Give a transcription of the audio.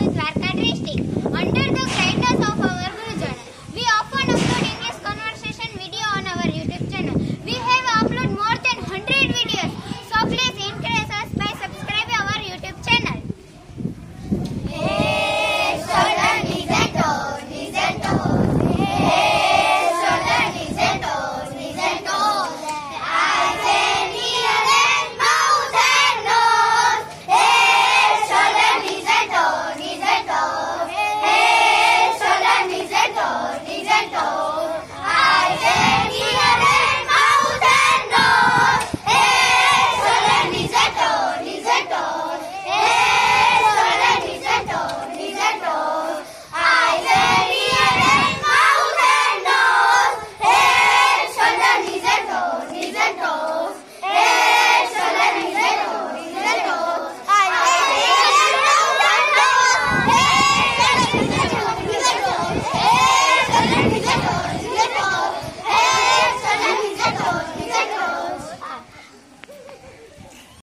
encontrar